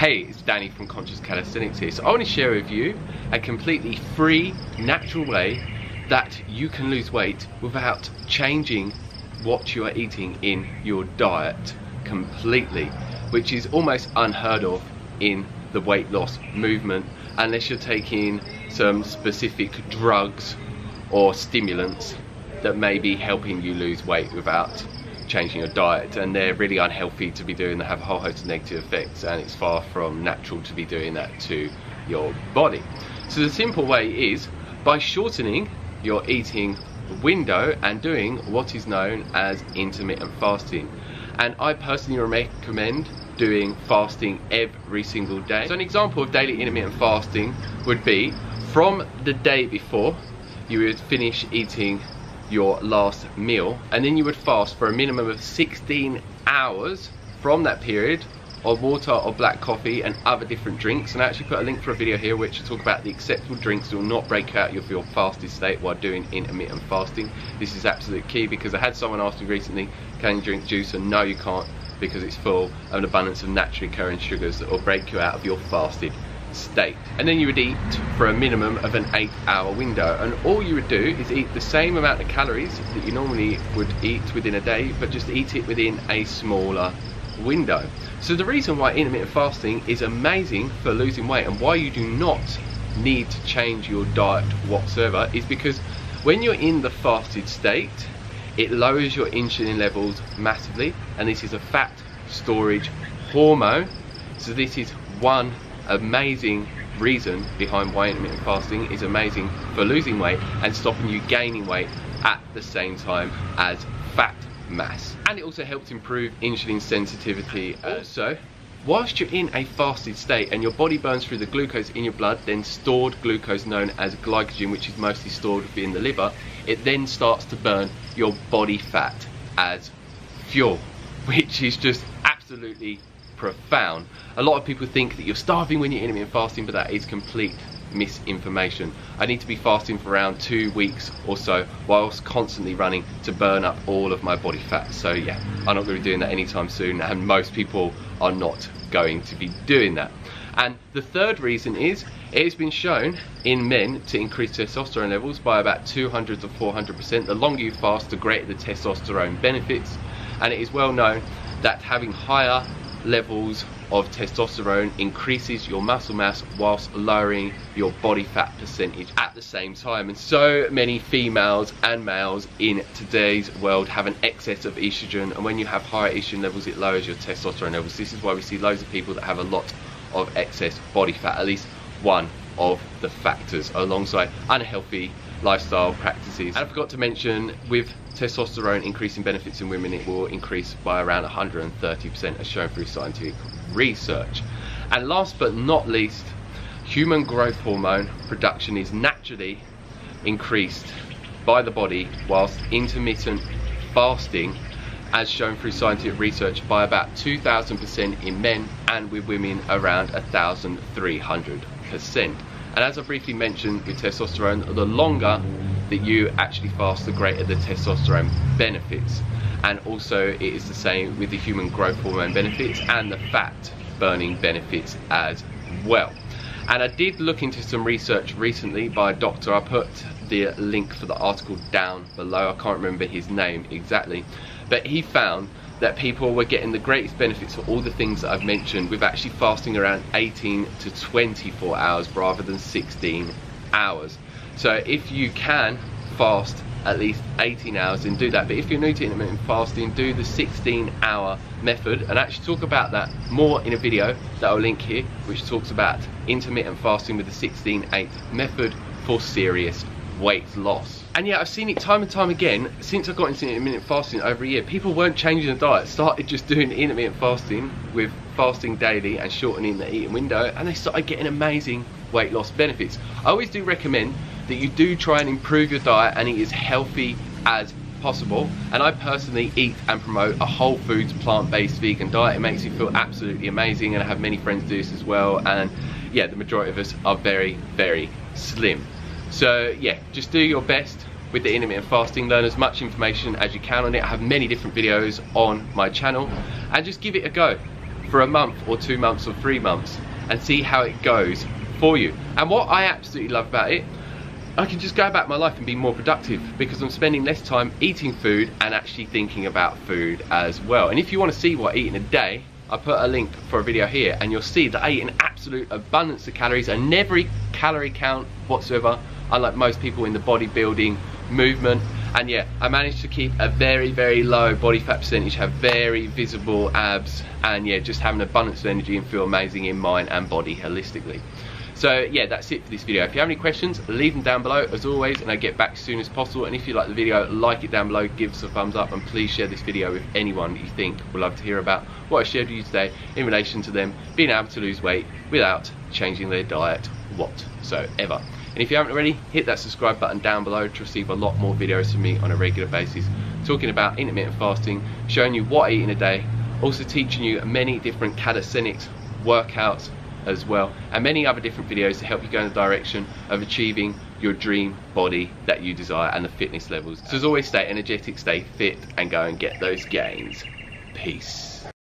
Hey, it's Danny from Conscious Calisthenics here. So I want to share with you a completely free, natural way that you can lose weight without changing what you are eating in your diet completely, which is almost unheard of in the weight loss movement unless you're taking some specific drugs or stimulants that may be helping you lose weight without changing your diet and they're really unhealthy to be doing they have a whole host of negative effects and it's far from natural to be doing that to your body. So the simple way is by shortening your eating window and doing what is known as intermittent fasting. And I personally recommend doing fasting every single day. So an example of daily intermittent fasting would be from the day before you would finish eating your last meal and then you would fast for a minimum of 16 hours from that period of water or black coffee and other different drinks. And I actually put a link for a video here which will talk about the acceptable drinks that will not break out of your fasted state while doing intermittent fasting. This is absolute key because I had someone ask me recently can you drink juice? And no you can't because it's full of an abundance of naturally occurring sugars that will break you out of your fasted state and then you would eat for a minimum of an eight hour window. And all you would do is eat the same amount of calories that you normally would eat within a day but just eat it within a smaller window. So the reason why intermittent fasting is amazing for losing weight and why you do not need to change your diet whatsoever is because when you're in the fasted state it lowers your insulin levels massively and this is a fat storage hormone. So this is one amazing reason behind why intermittent fasting is amazing for losing weight and stopping you gaining weight at the same time as fat mass. And it also helps improve insulin sensitivity. Also, whilst you're in a fasted state and your body burns through the glucose in your blood, then stored glucose known as glycogen, which is mostly stored within the liver, it then starts to burn your body fat as fuel, which is just absolutely profound. A lot of people think that you're starving when you're intermittent fasting, but that is complete misinformation. I need to be fasting for around two weeks or so whilst constantly running to burn up all of my body fat. So yeah, I'm not going to be doing that anytime soon and most people are not going to be doing that. And the third reason is it has been shown in men to increase testosterone levels by about 200 to 400%. The longer you fast, the greater the testosterone benefits. And it is well known that having higher levels of testosterone increases your muscle mass whilst lowering your body fat percentage at the same time. And so many females and males in today's world have an excess of estrogen. And when you have higher estrogen levels it lowers your testosterone levels. This is why we see loads of people that have a lot of excess body fat at least one of the factors alongside unhealthy lifestyle practices. And I forgot to mention with testosterone increasing benefits in women it will increase by around 130% as shown through scientific research. And last but not least, human growth hormone production is naturally increased by the body whilst intermittent fasting as shown through scientific research by about 2000% in men and with women around 1300%. And as I briefly mentioned with testosterone, the longer that you actually fast, the greater the testosterone benefits. And also it is the same with the human growth hormone benefits and the fat burning benefits as well. And I did look into some research recently by a doctor. I put the link for the article down below. I can't remember his name exactly. But he found that people were getting the greatest benefits for all the things that I've mentioned with actually fasting around 18 to 24 hours rather than 16 hours. So if you can fast at least 18 hours and do that but if you're new to intermittent fasting do the 16 hour method and actually talk about that more in a video that I'll link here which talks about intermittent fasting with the 16-8 method for serious weight loss. And yeah, I've seen it time and time again since I got into intermittent fasting over a year. People weren't changing the diet, started just doing intermittent fasting with fasting daily and shortening the eating window, and they started getting amazing weight loss benefits. I always do recommend that you do try and improve your diet and eat as healthy as possible and I personally eat and promote a whole foods plant-based vegan diet it makes me feel absolutely amazing and I have many friends do this as well and yeah the majority of us are very very slim so yeah, just do your best with the intermittent fasting, learn as much information as you can on it. I have many different videos on my channel and just give it a go. for a month or two months or three months and see how it goes for you. And what I absolutely love about it, I can just go about my life and be more productive because I'm spending less time eating food and actually thinking about food as well. And if you want to see what I eat in a day, I put a link for a video here and you'll see that I eat an absolute abundance of calories. and never calorie count whatsoever, unlike most people in the bodybuilding movement. And yeah, I managed to keep a very, very low body fat percentage, have very visible abs, and yeah, just have an abundance of energy and feel amazing in mind and body holistically. So yeah, that's it for this video. If you have any questions, leave them down below as always, and I get back as soon as possible. And if you like the video, like it down below, give us a thumbs up, and please share this video with anyone you think would love to hear about what I shared with you today in relation to them being able to lose weight without changing their diet whatsoever. And if you haven't already, hit that subscribe button down below to receive a lot more videos from me on a regular basis, talking about intermittent fasting, showing you what I eat in a day, also teaching you many different calisthenics workouts as well, and many other different videos to help you go in the direction of achieving your dream body that you desire and the fitness levels. So as always, stay energetic, stay fit, and go and get those gains. Peace.